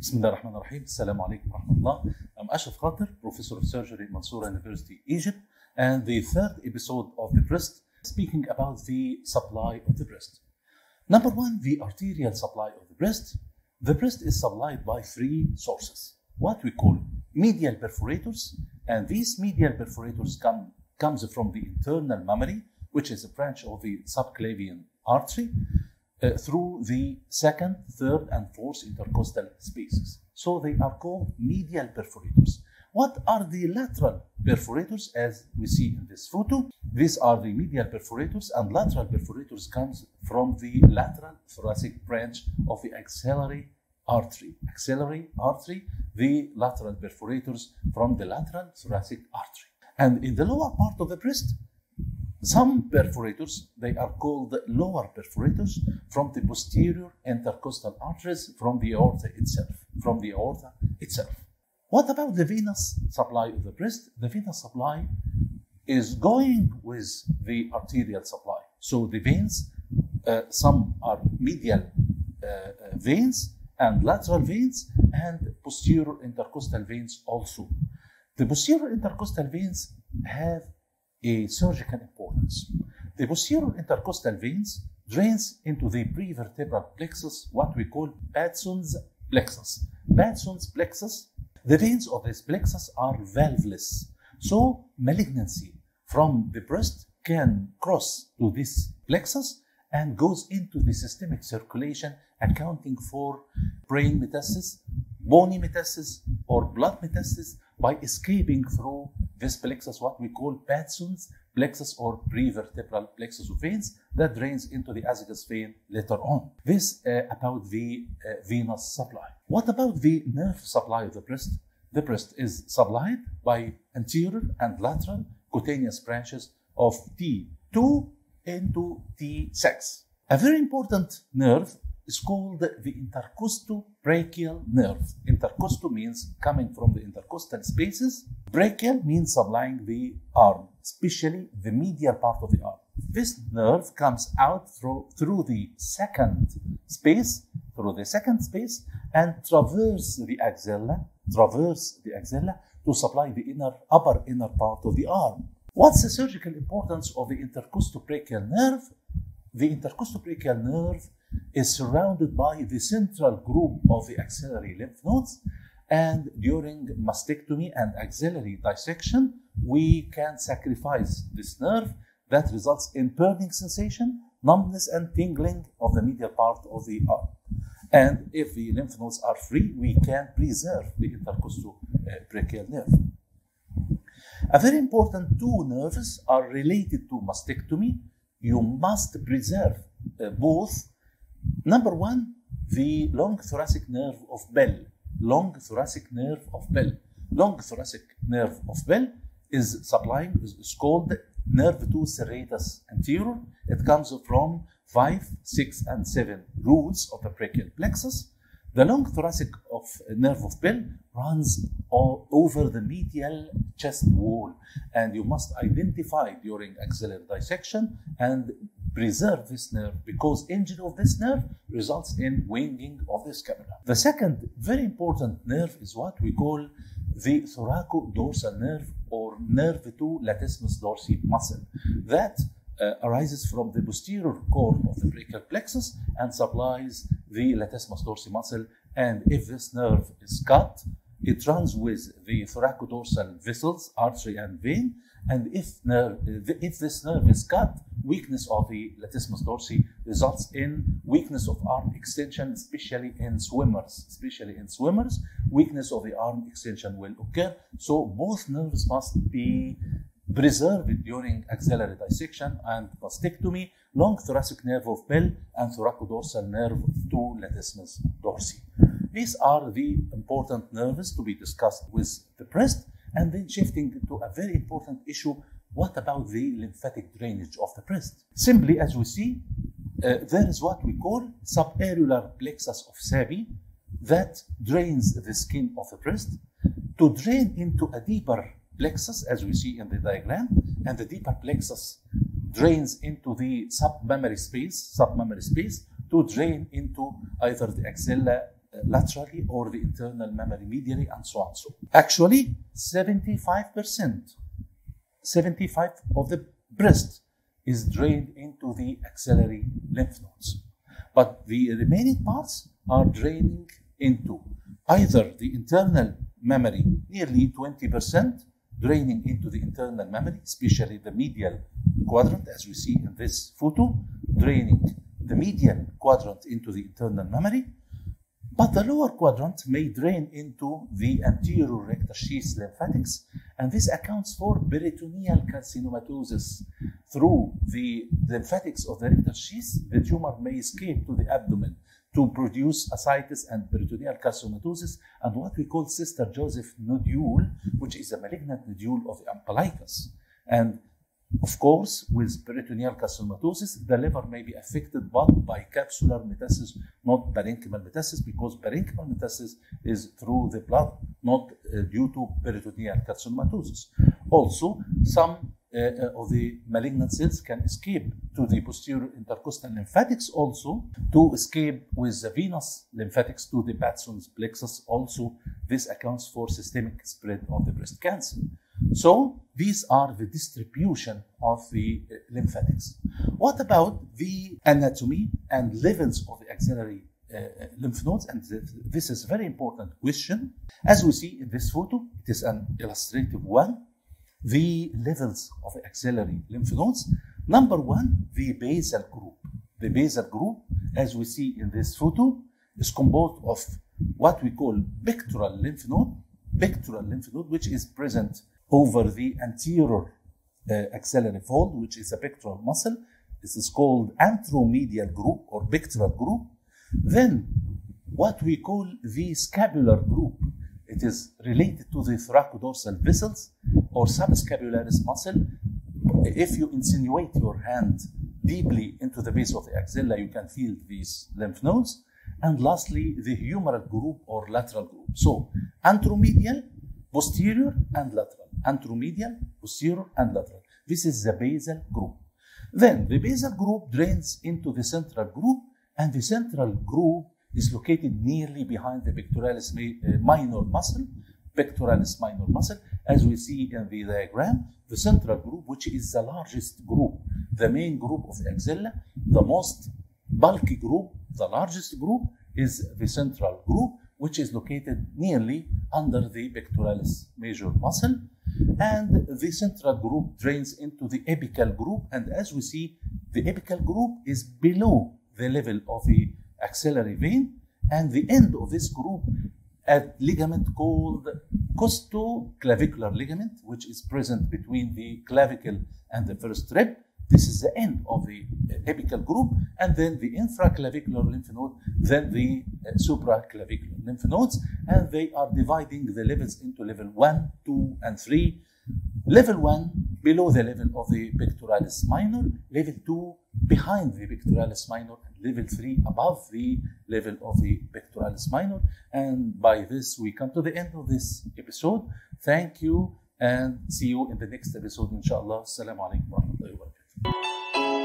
بسم الله الرحمن الرحيم السلام عليكم ورحمة الله I'm Ashraf Khater, Professor of Surgery at Mansoura University, Egypt and the third episode of the breast speaking about the supply of the breast. Number one, the arterial supply of the breast. The breast is supplied by three sources, what we call medial perforators and these medial perforators come comes from the internal mammary which is a branch of the subclavian artery uh, through the second, third, and fourth intercostal spaces. So they are called medial perforators. What are the lateral perforators as we see in this photo? These are the medial perforators and lateral perforators comes from the lateral thoracic branch of the axillary artery. Axillary artery, the lateral perforators from the lateral thoracic artery. And in the lower part of the breast, some perforators, they are called lower perforators from the posterior intercostal arteries from the aorta itself, from the aorta itself. What about the venous supply of the breast? The venous supply is going with the arterial supply. So the veins, uh, some are medial uh, uh, veins and lateral veins and posterior intercostal veins also. The posterior intercostal veins have a surgical importance. The posterior intercostal veins drains into the prevertebral plexus, what we call plexus. Plexus, the veins of this plexus are valveless. So malignancy from the breast can cross to this plexus and goes into the systemic circulation, accounting for brain metastasis, bony metastasis, or blood metastasis by escaping through this plexus, what we call Batson's plexus or prevertebral plexus of veins that drains into the azygos vein later on. This uh, about the uh, venous supply. What about the nerve supply of the breast? The breast is supplied by anterior and lateral cutaneous branches of T2 into T6. A very important nerve is called the intercostobrachial nerve. Intercosto means coming from the intercostal spaces. Brachial means supplying the arm, especially the medial part of the arm. This nerve comes out through, through the second space, through the second space, and traverse the axilla, traverse the axilla to supply the inner, upper inner part of the arm. What's the surgical importance of the intercostobrachial nerve? The intercostobrachial nerve is surrounded by the central group of the axillary lymph nodes. And during mastectomy and axillary dissection, we can sacrifice this nerve that results in burning sensation, numbness, and tingling of the medial part of the arm. And if the lymph nodes are free, we can preserve the intercostobrachial nerve. A very important two nerves are related to mastectomy. You must preserve uh, both Number one, the long thoracic nerve of Bell. Long thoracic nerve of Bell. Long thoracic nerve of Bell is supplying, is called nerve to serratus anterior. It comes from 5, 6, and 7 roots of the brachial plexus. The long thoracic of nerve of Bell runs all over the medial chest wall, and you must identify during axillary dissection and preserve this nerve because injury of this nerve results in winging of the scapula. The second very important nerve is what we call the thoracodorsal nerve or nerve to latissimus dorsi muscle that uh, arises from the posterior cord of the brachial plexus and supplies the latissimus dorsi muscle and if this nerve is cut it runs with the thoracodorsal vessels artery and vein and if, nerve, if this nerve is cut weakness of the latissimus dorsi results in weakness of arm extension, especially in swimmers. Especially in swimmers, weakness of the arm extension will occur. So both nerves must be preserved during axillary dissection and mastectomy, long thoracic nerve of Bell and thoracodorsal nerve to latissimus dorsi. These are the important nerves to be discussed with the breast and then shifting to a very important issue what about the lymphatic drainage of the breast? Simply, as we see, uh, there is what we call subareolar plexus of Sappey that drains the skin of the breast to drain into a deeper plexus, as we see in the diagram, and the deeper plexus drains into the submammary space, submammary space, to drain into either the axilla uh, laterally or the internal mammary medially and so on. So actually 75%, 75 of the breast is drained into the axillary lymph nodes. But the remaining parts are draining into either the internal mammary, nearly 20%, draining into the internal mammary, especially the medial quadrant, as we see in this photo, draining the medial quadrant into the internal mammary. But the lower quadrant may drain into the anterior rectus sheath lymphatics, and this accounts for peritoneal carcinomatosis. Through the lymphatics of the rectus sheath, the tumor may escape to the abdomen to produce ascites and peritoneal carcinomatosis and what we call Sister Joseph nodule, which is a malignant nodule of the umbilicus. And of course, with peritoneal carcinomatosis, the liver may be affected but by capsular metastasis, not parenchymal metastasis, because parenchymal metastasis is through the blood, not uh, due to peritoneal carcinomatosis. Also, some of the malignant cells can escape to the posterior intercostal lymphatics also to escape with the venous lymphatics to the Batson's plexus also. This accounts for systemic spread of the breast cancer. So these are the distribution of the uh, lymphatics. What about the anatomy and levels of the axillary uh, lymph nodes? And this is a very important question. As we see in this photo it is an illustrative one the levels of axillary lymph nodes. Number one, the basal group. The basal group, as we see in this photo, is composed of what we call pectoral lymph node, pectoral lymph node, which is present over the anterior uh, axillary fold, which is a pectoral muscle. This is called anteromedial group or pectoral group. Then, what we call the scapular group. It is related to the thoracodorsal vessels or subscapularis muscle. If you insinuate your hand deeply into the base of the axilla, you can feel these lymph nodes. And lastly, the humeral group or lateral group. So, anteromedial, posterior, and lateral. Anteromedial, posterior, and lateral. This is the basal group. Then the basal group drains into the central group, and the central group is located nearly behind the pectoralis uh, minor muscle, pectoralis minor muscle, as we see in the diagram, the central group, which is the largest group, the main group of axilla, the most bulky group, the largest group is the central group, which is located nearly under the pectoralis major muscle. And the central group drains into the apical group. And as we see, the apical group is below the level of the axillary vein. And the end of this group a ligament called costoclavicular ligament, which is present between the clavicle and the first rib. This is the end of the apical group, and then the infraclavicular lymph node, then the uh, supraclavicular lymph nodes, and they are dividing the levels into level 1, 2, and 3. Level 1 below the level of the pectoralis minor, level 2 behind the pectoralis minor, and level 3 above the level of the pectoralis minor. And by this, we come to the end of this episode. Thank you and see you in the next episode, inshallah. Assalamu alaikum wa rahmatullahi wa barakatuh.